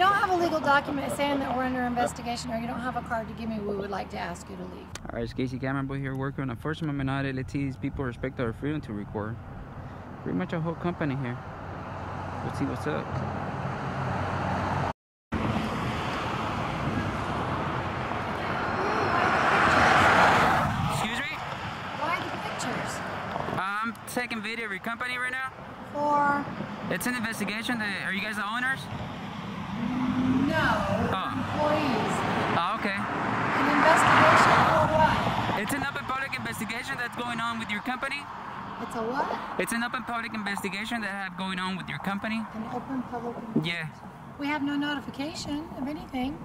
don't have a legal document saying that we're under investigation or you don't have a card to give me, we would like to ask you to leave. All right, it's KC CameraBoy here working on Enforcement Minority. Let's see these people respect our freedom to record. Pretty much a whole company here. Let's see what's up. Excuse me? Why the pictures? I'm taking video of your company right now. For It's an investigation. That, are you guys the owners? No Oh. employees. Oh, okay. An investigation for what? It's an open public investigation that's going on with your company. It's a what? It's an open public investigation that I have going on with your company. An open public. Yeah. We have no notification of anything.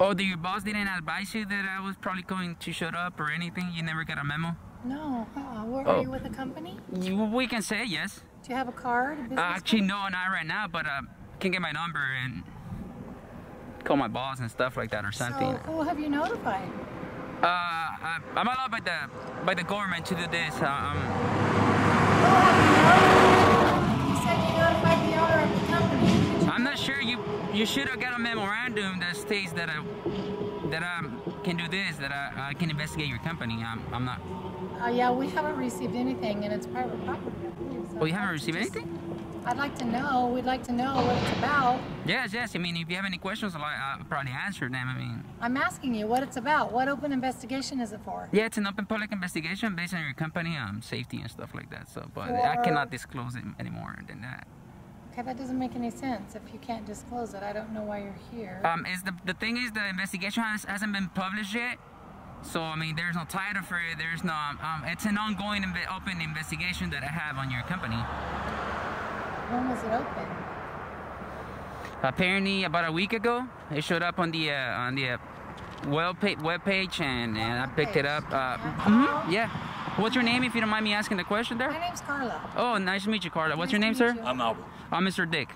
Oh, did your boss didn't advise you that I was probably going to shut up or anything? You never got a memo? No. Uh-uh. Where, Oh. Are you with a company? You, we can say yes. Do you have a card? A Uh, actually, card? no, not right now, but uh, can get my number and call my boss and stuff like that or something. So who have you notified? Uh, I, I'm allowed by the by the government to do this. Um, Who have you? You said you notified the owner of the company. I'm not sure you you should have got a memorandum that states that I that I can do this, that I, I can investigate your company. I'm, I'm not. Uh, yeah, we haven't received anything, and it's private property. So Oh, you haven't received just- anything? I'd like to know. We'd like to know what it's about. Yes, yes. I mean, if you have any questions, I'll, I'll probably answer them. I mean, I'm asking you what it's about. What open investigation is it for? yeah, it's an open public investigation based on your company, um, safety and stuff like that. So, but I cannot disclose it anymore than that. Okay, that doesn't make any sense. If you can't disclose it, I don't know why you're here. Um, is the the thing is the investigation has, hasn't been published yet. So I mean, there's no title for it. There's no. Um, it's an ongoing inve- open investigation that I have on your company. When was it open? Apparently, about a week ago, it showed up on the uh, on the uh, web page, web page, and, and I picked it up. Uh, mhm, yeah. What's your name, if you don't mind me asking the question there? My there? name's Carla. Oh, nice to meet you, Carla. What's your name, sir? you. I'm Albert. I'm Mr. Dick.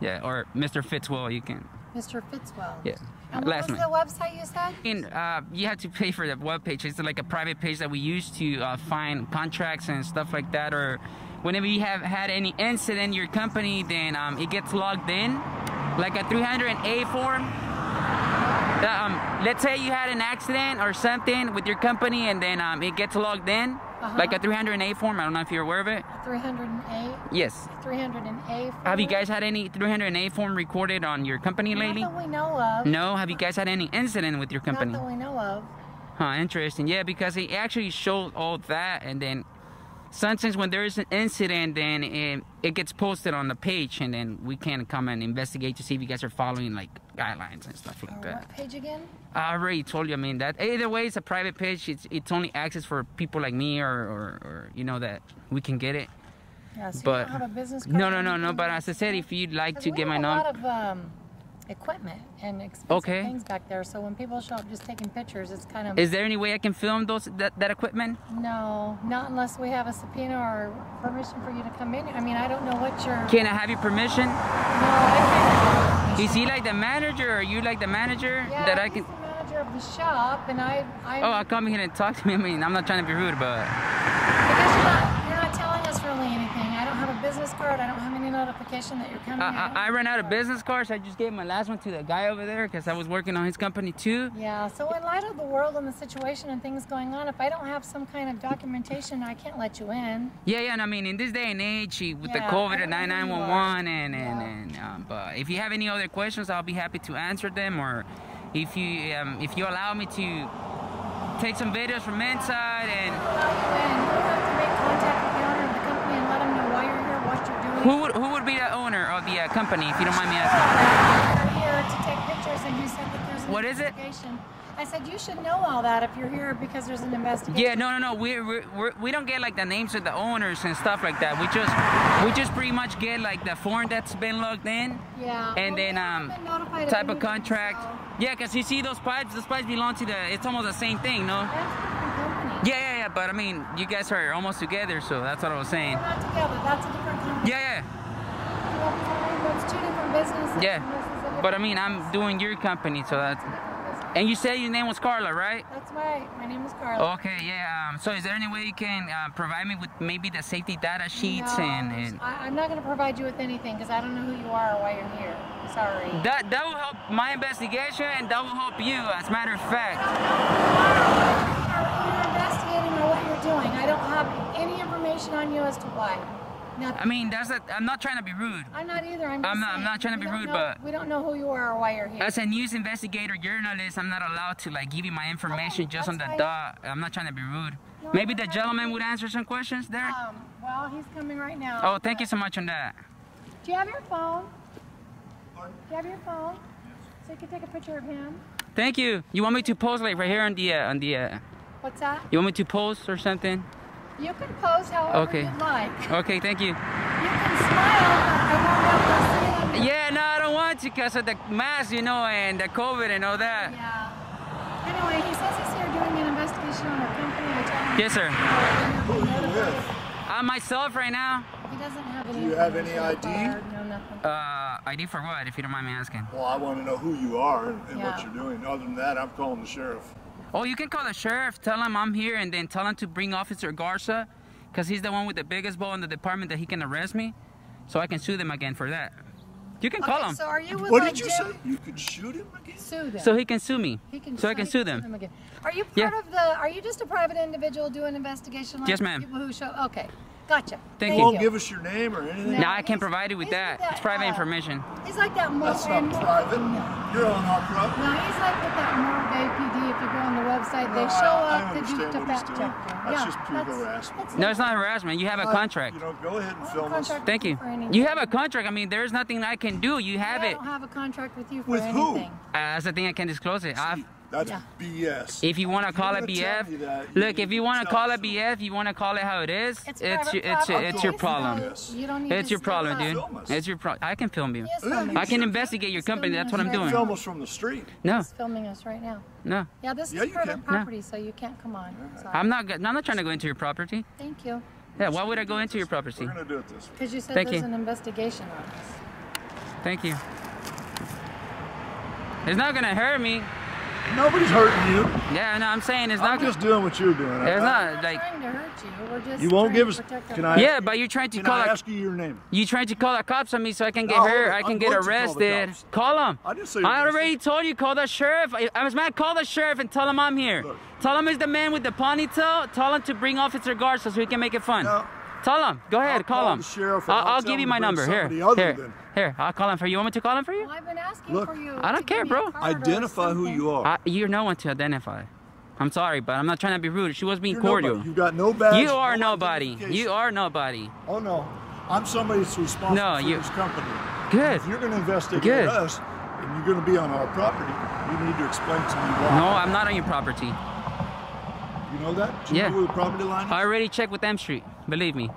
Yeah, or Mr. Fitzwell. You can. Mr. Fitzwell. Yeah. And what Last was name. the website you said? And, uh, you have to pay for the web page. It's like a private page that we use to uh, find contracts and stuff like that. Or whenever you have had any incident in your company, then um, it gets logged in, like a 300A form. Uh, um, let's say you had an accident or something with your company, and then um, it gets logged in, Uh-huh. like a 300A form. I don't know if you're aware of it. 308. Yes. 308. Have you guys had any 300A form recorded on your company lately? Not that we know of. No. Have you guys had any incident with your company? Not that we know of. Huh, interesting. Yeah, because it actually showed all that, and then sometimes when there is an incident, then it, it gets posted on the page, and then we can come and investigate to see if you guys are following like guidelines and stuff like that. what page again? I already told you. I mean that either way, it's a private page. It's it's only access for people like me, or or, or you know that we can get it. Yeah, so But- you don't have a business card? No, no, no, no. But as I said, if you'd like to get my number, um, equipment and expensive Okay. things back there. So when people show up just taking pictures, it's kind of is there any way I can film those that, that equipment? no, not unless we have a subpoena or permission for you to come in. I mean, I don't know what your Can I have your permission? no, I can't. Is he like the manager, or you like the manager Yeah, that I can? the manager of the shop, and I, I. Oh, I'll come here and talk to me. I mean, I'm not trying to be rude, but because you're not, you're not telling us really anything. I don't have a business card. I don't notification that you're coming. I. I, I ran out of business cards. I just gave my last one to the guy over there because I was working on his company too. Yeah, so in light of the world and the situation and things going on, if I don't have some kind of documentation, I can't let you in. Yeah, yeah. And I mean, in this day and age, with the COVID I at know who you 9911, and and Yeah. and um, but if you have any other questions, I'll be happy to answer them. Or if you um, if you allow me to take some videos from inside and Allow you in. You have to make contact with the owner of the company and let him know why you're here, what you're doing. Who would who would be the owner of the uh, company, if you don't mind me asking? You're here to take pictures, and you said that there's an What is it? investigation. I said you should know all that if you're here because there's an investigation. Yeah, no, no, no. We we we don't get like the names of the owners and stuff like that. We just we just pretty much get like the form that's been logged in. Yeah. and Well, then um type of anything, contract. so Yeah, cause you see those pipes. Those pipes belong to the. It's almost the same thing, no? That's a different company. Yeah, yeah, yeah. But I mean, you guys are almost together, so that's what I was saying. We're not together. That's a different company. Yeah, yeah. That's two different businesses. Yeah. and this is a But I mean, I'm doing your company, so that's. And you said your name was Carla, right? That's right. My name is Carla. Okay, yeah. Um, so is there any way you can uh, provide me with maybe the safety data sheets No, and, and I, I'm not going to provide you with anything because I don't know who you are or why you're here. sorry. That that will help my investigation, and that will help you. As a matter of fact. You're investigating or what you're doing. I don't have any information on you as to why. Nothing. I mean, that's a, I'm not trying to be rude. I'm not either. I'm, I'm not- I'm not trying to we be rude, know- but- we don't know who you are or why you're here. As a news investigator, journalist, I'm not allowed to like give you my information Okay, just on the dot. I'm not trying to be rude. No, Maybe the gentleman would answer some questions there. Um, well, he's coming right now. Oh, thank you so much on that. Do you have your phone? Do you have your phone? So you can take a picture of him. Thank you. You want me to post like right here on the uh, on the? Uh, What's that? you want me to pose or something? You can pose however Okay. you'd like. Okay, thank you. You can smile, but I won't be able to see it on your- Yeah, no, I don't want to because of the mask, you know, and the COVID and all that. Yeah. Anyway, he says he's here doing an investigation on our company. I told him Yes, sir. Who Who you with? I'm myself right now. He doesn't have any. Do you have any information ID? card, No, nothing. Uh, ID for what, if you don't mind me asking? Well, I want to know who you are and, and what you're doing. Other than that, I'm calling the sheriff. Oh, you can call the sheriff, tell him I'm here, and then tell him to bring Officer Garza, because he's the one with the biggest ball in the department that he can arrest me, so I can sue them again for that. You can call okay, him, so are you with What like did you Jim? say? You could shoot him again? Sue them. so he can sue me, He can so I he can sue them. again. Are you part Yeah. of the? Are you just a private individual doing investigation? Like Yes, ma'am. People who show. Okay, gotcha. Thank You you. won't give us your name or anything? No. Now I can't provide you with that. that, It's private uh, information. He's like that. Mo- That's not and- private. No. You're on our property. No, he's like with that Morgan PD. If you go on the website, they No, show I- I up to do understand to what he's fact doing. check you. That's yeah, just pure harassment. that's No, it's not harassment. You have a contract. You know, go ahead and I don't film us. contract Thank with you. for anything. You have a contract. I mean, there's nothing I can do. You have it. I it. don't have a contract with you for With who? anything. Uh, that's the thing. I can disclose it. I've, That's Yeah. BS. If you want to call it BF, that, look. If you want to call it BF, you want to call it how it is. It's It's your, it's property, it's your so problem. Yes. You don't need It's to your problem, up. dude. Film us. It's your problem. I can film you. He is Yeah, filming you us I can right investigate your company. That's what I'm us doing. right Film us from the street. No, He's filming us right now. no. Yeah, this Yeah, is you private can. property, so you can't come on. Sorry. I'm not. go- I'm not trying to go into your property. Thank you. Yeah. Why would I go into your property? We're gonna do it this way. Because you said Thank there's you. an investigation on us. Thank you. It's not gonna hurt me. Nobody's hurting you. Yeah. No, I'm saying it's I'm not. just doing what you're doing. It's not not like. trying to hurt you. We're just You won't give us- can I- Yeah, but you're trying to Can call. I a- ask you your name? You trying to call the cops on me so I can get No, hurt? I I'm can get going to call the arrested. cops. Call them. I didn't say I you're already told you. Call the sheriff. I, I was mad. Call the sheriff and tell him I'm here. Look. Tell him he's the man with the ponytail. Tell him to bring Officer Garza so he can make it fun. No. Tell him. Go ahead. I'll call, call him. the sheriff I'll, I'll I'll give you my number. Here. Here. than- Here. I'll call him for you. You want me to call him for you? Well, I've been asking Look, for you. I don't care, bro. Identify who you are. I, you're no one to identify. I'm sorry, but I'm not trying to be rude. She was being You're cordial. nobody. You got no badge. You are no nobody. You are nobody. Oh no, I'm somebody that's responsible No, for you- this company. Good. If you're going to investigate Good. us and you're going to be on our property, you need to explain to me why. No, I'm not on your property. You know that? Do you Yeah. know where the property line is? I already checked with M Street. Believe me.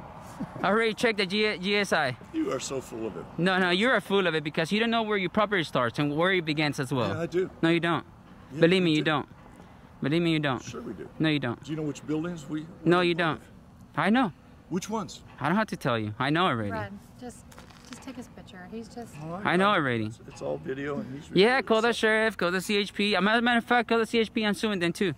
I already checked the G- GSI. You are so full of it. No, no, you're a fool of it because you don't know where your property starts and where it begins as well. Yeah, I do. No, you don't. Yeah, Believe me, we you do. don't. Believe me, you don't. Sure we do. No, you don't. Do you know which buildings we? No, you don't. I know. Which ones? I don't have to tell you. I know already. Brad, just, just take his picture. He's just. All right, I know already. It's, it's all video and he's. Yeah, call the sheriff, call the CHP. As a matter of fact, call the CHP. I'm suing them too.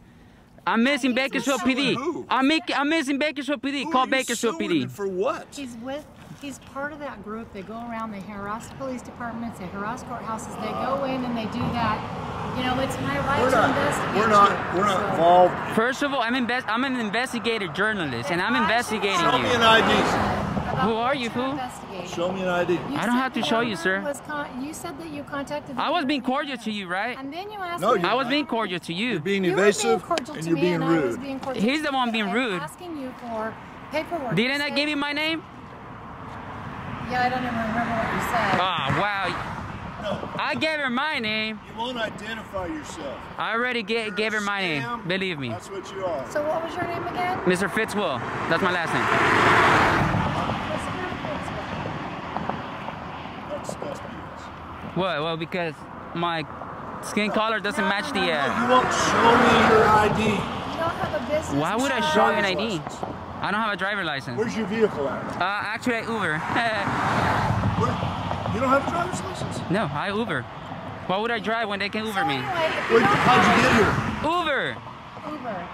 I'm missing he's Bakersfield PD. who? I'm, make, I'm missing Bakersfield PD. Who call are Bakersfield PD. For what? He's with. He's part of that group. They go around. They harass police departments. They harass courthouses. They go in and they do that. You know, it's my right We're to not. investigate. We're not. We're not So- involved. First of all, I'm invest. I'm an investigative journalist, and I'm investigating should I Show me an you. ID. About Who are you, you're fool? Show me an ID. You I don't have to show you, sir. was con- you said that you contacted. The I was being cordial to you, right? And then you asked No, me. you're I was being cordial to you. You're being You were evasive being cordial and to you're me, being and I was rude. being cordial He's the one being rude. Asking you for paperwork. Didn't I give you my name? Yeah, I don't even remember what you said. Oh wow. No, I gave her my name. you won't identify yourself. I already ga- You're gave her my name. Believe me. That's what you are. so what was your name again? Mr. Fitzwill. That's my last name. That's that's BS. What? Well, because my skin color doesn't No, match no, the. no, Uh, You won't show me your ID. You don't have a business. why would I show you an ID? license. I don't have a driver license. Where's your vehicle at? Uh, actually, I Uber. Where? You don't have a driver's license? no, I Uber. Why would I drive when they can Uber me? anyway, if you Where, how'd you get here? Uber, Uber.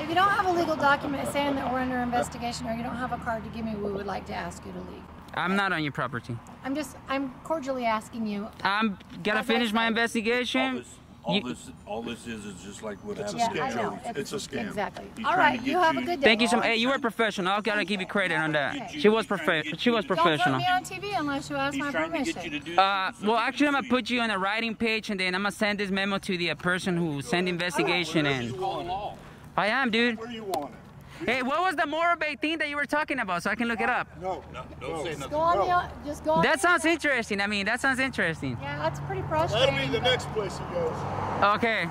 If you don't have a legal document saying that we're under investigation or you don't have a card to give me, we would like to ask you to leave. I'm not on your property. I'm just, I'm cordially asking you. I'm gonna finish my said- All investigation. this, all You- this, all this is, is just like what It's a happened Yeah, to scam. I know. It's a scam. Exactly. He's All trying to you get have you- a good day. Thank you so All much. Hey, you were professional. I gotta give you credit on that. He's She was trying profe- She was to- Don't put professional. me on TV unless you ask He's my trying to get you to do Uh, something so well, he can actually, I'm gonna sue put you on a writing page, and then I'm gonna send this memo to the uh, person who sent investigation Wherever in. you want it. I am, dude. Where do you want it. Hey, what was the Morro Bay thing that you were talking about, so I can look it up? No, No, don't say Just nothing. go on No. the, just go on That the sounds internet. interesting. I mean, that sounds interesting. Yeah, that's pretty That'll frustrating. be the but- next place he goes. Okay.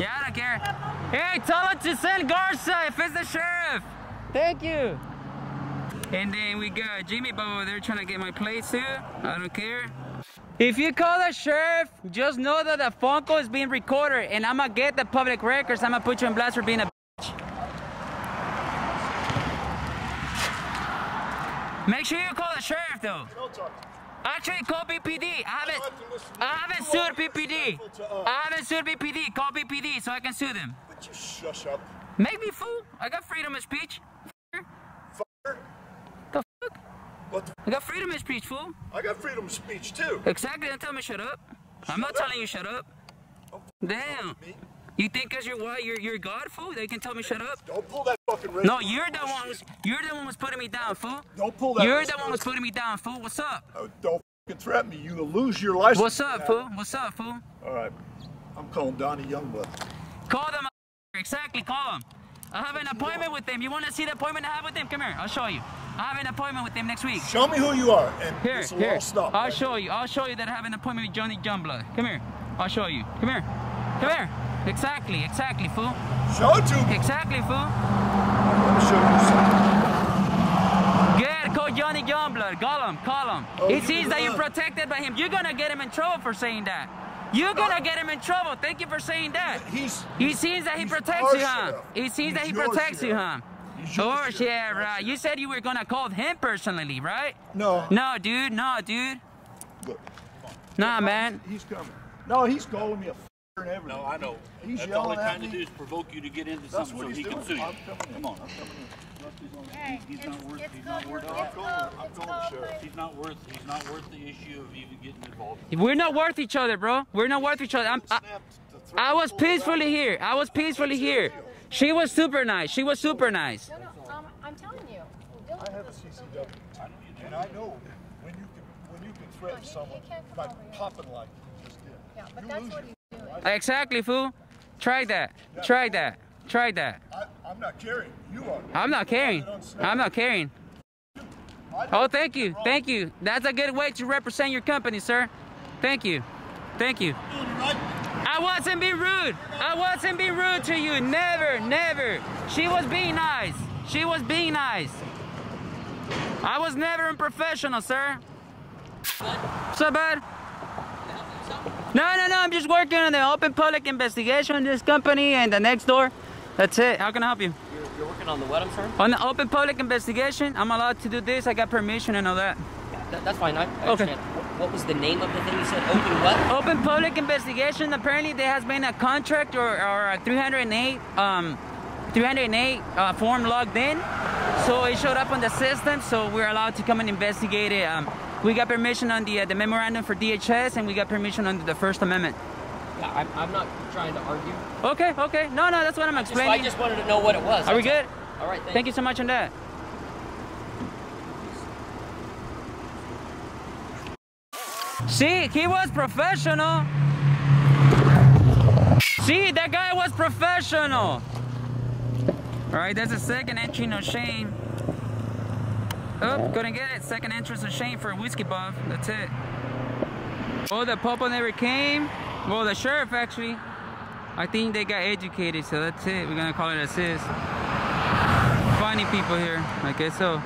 Yeah, I don't care. Hey, tell it to send Garza if it's the sheriff. Thank you. And then we got Jimmy Bob over there trying to get my plates too. I don't care. If you call the sheriff, just know that the phone call is being recorded and I'm gonna get the public records. I'm gonna put you in blast for being a bitch. Make sure you call the sheriff though. Actually, call BPD. I haven't, don't have to listen to I haven't sued BPD. disrespectful to us. I haven't sued BPD. Call BPD so I can sue them. Would you shush up? Make me fool. I got freedom of speech. Fucker. The fuck? What the? I got freedom of speech, fool. I got freedom of speech too. Exactly. Don't tell me shut up. I'm not up. telling you shut up. Damn. You think cause you're what? You're you're God, fool? They can tell me shut up. Don't pull that fucking red. No, you're the one who's you're the one who's putting me down, fool. Don't pull that. You're the one who's putting me down, fool. What's up? Oh, don't fucking threaten me. You lose your license. What's up, fool? What's up, fool? All right. I'm calling Donny Youngblood. Call them. Exactly, call them. I have an appointment with them. You want to see the appointment I have with them? Come here, I'll show you. I have an appointment with them next week. Show me who you are, and Here, this will here. all stop. I'll right? show you. I'll show you that I have an appointment with Johnny Youngblood. Come here. I'll show you. Come here. Come here. Exactly, exactly, fool. Show it to me. Exactly, fool. Let me show you something. Good, call Johnny Youngblood. Call him, call him. Oh, you seems that you're protected by him. You're gonna get him in trouble for saying that. You're gonna uh, get him in trouble. Thank you for saying that. He's. He sees that he protects you, huh? He seems that he protects you, huh? sheriff. He's your Or sheriff. yeah, right. You said you were gonna call him personally, right? No. No, dude. No, dude. Look, Nah, man. He's coming. No, he's calling me a f- and everything. No, I know. He's That's all yelling they're trying to do is provoke you to get into That's something what so he doing. can sue you. I'm coming in. Come on. I'm coming in. Hey, He's it's, not worth- it's he's not worth your- it. it's I'm called- I'm it's Sheriff. He's not worth. He's not worth the issue of even getting involved. We're not worth each other, bro. We're not worth each other. I'm, I, I was peacefully here. I was peacefully here. She was super nice. She was super nice. No, no, um, I'm telling you. I have a. CCW, and I know when you can when you can threaten he- he someone by popping like you just did. Yeah, but that's what your- he's doing. Exactly, fool. Try that. Try that. Try that. I, I'm not caring. You are. I'm not caring. I'm not caring. Oh, thank you. Thank you. That's a good way to represent your company, sir. Thank you. Thank you. Doing it right. I wasn't being rude. I wasn't being rude to you. Never, never. She was being nice. She was being nice. I was never unprofessional, sir. What's up, bud? No, no, no. I'm just working on the open public investigation in this company and the next door. That's it. How can I help you? You're, you're working on the what, I'm sorry? On the open public investigation, I'm allowed to do this. I got permission and all that. That, that's fine, I, I Okay. understand. What, what was the name of the thing you said? Open what? Open public investigation. Apparently, there has been a contract or, or a 308 um 308 uh, form logged in. So it showed up on the system. So we're allowed to come and investigate it. Um, we got permission on the uh, the memorandum for DHS, and we got permission under the First Amendment. Yeah, I'm, I'm not trying to argue. Okay, okay. No, no, that's what I'm Just, I just wanted to know what it was. Are we good? all. All right, thank, Thank you so much on that. See, he was professional. See, that guy was professional. All right, that's a second entry, no shame. Oh, couldn't get it. Second entrance of shame for a whiskey buff. That's it. Oh, the popo never came. Well, the sheriff actually. I think they got educated, so that's it. We're gonna call it assist. Funny people here. I guess so.